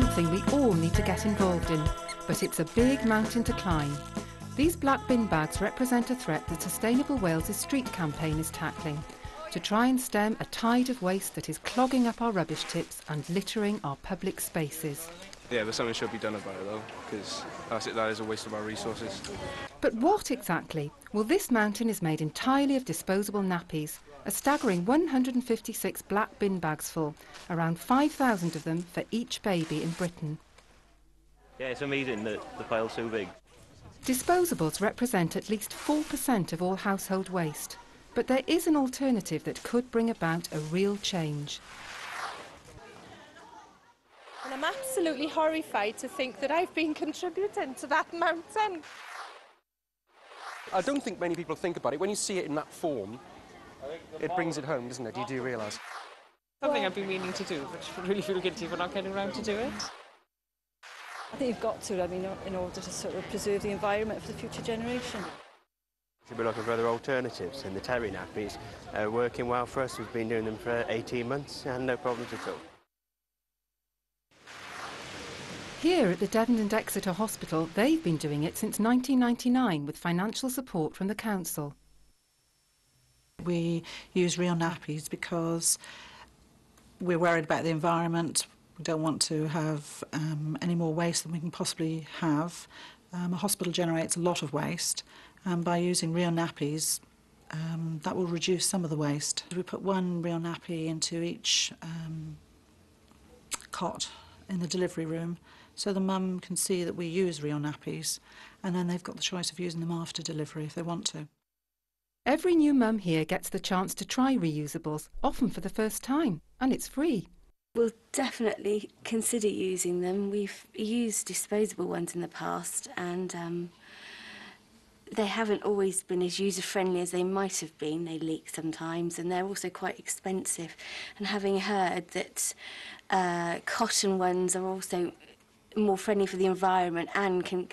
something we all need to get involved in, but it's a big mountain to climb. These black bin bags represent a threat that Sustainable Wales' street campaign is tackling to try and stem a tide of waste that is clogging up our rubbish tips and littering our public spaces. Yeah, but something should be done about it though, because that's it, that is a waste of our resources. But what exactly? Well, this mountain is made entirely of disposable nappies, a staggering 156 black bin bags full, around 5,000 of them for each baby in Britain. Yeah, it's amazing that the pile's so big. Disposables represent at least 4% of all household waste, but there is an alternative that could bring about a real change. And I'm absolutely horrified to think that I've been contributing to that mountain. I don't think many people think about it. When you see it in that form, it brings it home, doesn't it? You do realise. Something I've been meaning to do, but really feel guilty for not getting around to do it. I think you've got to, I mean, in order to sort of preserve the environment for the future generation. So we're looking for other alternatives, and the terry nappies are uh, working well for us. We've been doing them for 18 months and no problems at all. Here at the Devon and Exeter Hospital, they've been doing it since 1999 with financial support from the council. We use real nappies because we're worried about the environment. We don't want to have um, any more waste than we can possibly have. Um, a hospital generates a lot of waste, and by using real nappies, um, that will reduce some of the waste. We put one real nappy into each um, cot in the delivery room so the mum can see that we use real nappies and then they've got the choice of using them after delivery if they want to. Every new mum here gets the chance to try reusables, often for the first time, and it's free. We'll definitely consider using them. We've used disposable ones in the past and um, they haven't always been as user friendly as they might have been. They leak sometimes and they're also quite expensive. And having heard that uh, cotton ones are also more friendly for the environment and can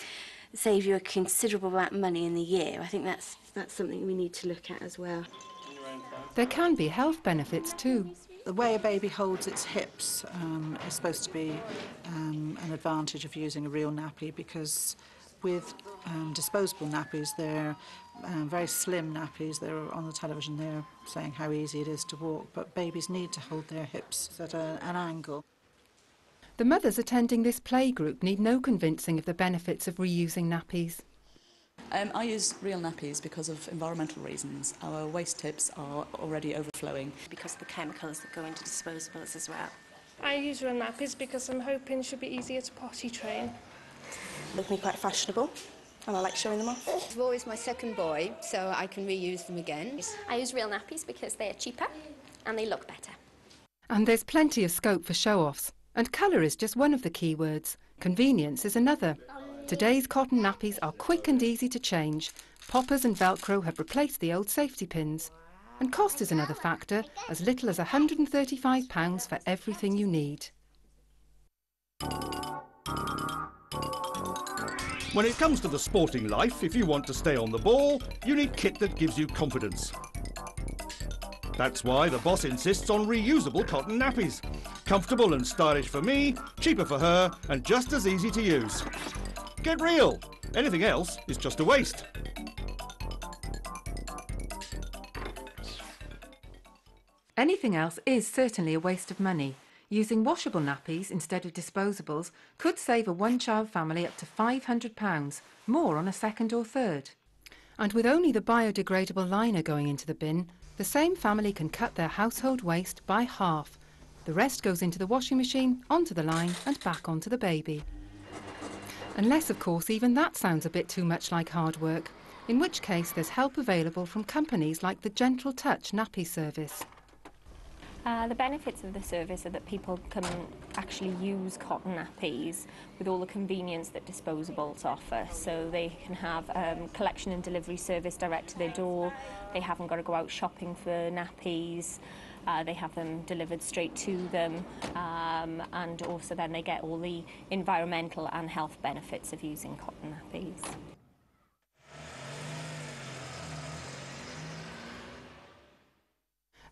save you a considerable amount of money in the year. I think that's that's something we need to look at as well. There can be health benefits too. The way a baby holds its hips um, is supposed to be um, an advantage of using a real nappy because with um, disposable nappies, they're um, very slim nappies. They're on the television, they're saying how easy it is to walk, but babies need to hold their hips at a, an angle. The mothers attending this playgroup need no convincing of the benefits of reusing nappies. Um, I use real nappies because of environmental reasons. Our waste tips are already overflowing. Because of the chemicals that go into disposables as well. I use real nappies because I'm hoping it should be easier to potty train. Make me quite fashionable and I like showing them off. It's always my second boy, so I can reuse them again. I use real nappies because they're cheaper and they look better. And there's plenty of scope for show-offs. And colour is just one of the key words. Convenience is another. Today's cotton nappies are quick and easy to change. Poppers and Velcro have replaced the old safety pins. And cost is another factor, as little as £135 for everything you need. When it comes to the sporting life, if you want to stay on the ball, you need kit that gives you confidence. That's why the boss insists on reusable cotton nappies. Comfortable and stylish for me, cheaper for her, and just as easy to use. Get real! Anything else is just a waste. Anything else is certainly a waste of money. Using washable nappies instead of disposables could save a one-child family up to £500, more on a second or third. And with only the biodegradable liner going into the bin, the same family can cut their household waste by half. The rest goes into the washing machine, onto the line and back onto the baby. Unless, of course, even that sounds a bit too much like hard work, in which case there's help available from companies like the Gentle Touch Nappy Service. Uh, the benefits of the service are that people can actually use cotton nappies with all the convenience that disposables offer. So they can have um, collection and delivery service direct to their door. They haven't got to go out shopping for nappies. Uh, they have them delivered straight to them um, and also then they get all the environmental and health benefits of using cotton nappies.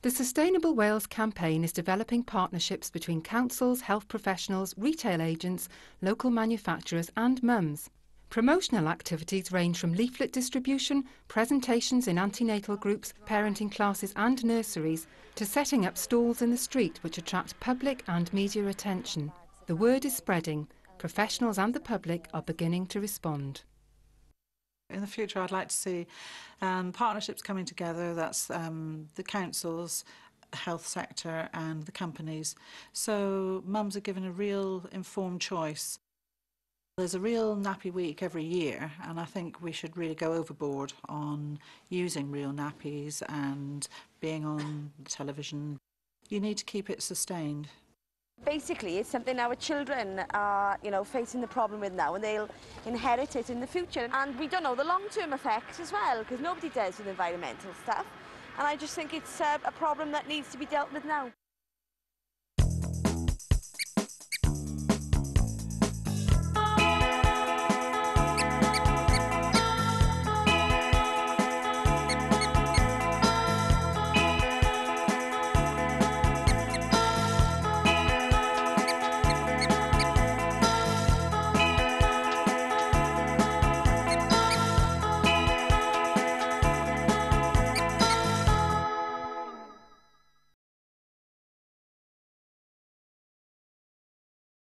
The Sustainable Wales campaign is developing partnerships between councils, health professionals, retail agents, local manufacturers, and mums. Promotional activities range from leaflet distribution, presentations in antenatal groups, parenting classes, and nurseries, to setting up stalls in the street which attract public and media attention. The word is spreading. Professionals and the public are beginning to respond. In the future, I'd like to see um, partnerships coming together. That's um, the councils, health sector, and the companies. So mums are given a real informed choice. There's a real nappy week every year, and I think we should really go overboard on using real nappies and being on television. You need to keep it sustained. Basically, it's something our children are, you know, facing the problem with now, and they'll inherit it in the future. And we don't know the long-term effects as well, because nobody does with environmental stuff. And I just think it's uh, a problem that needs to be dealt with now.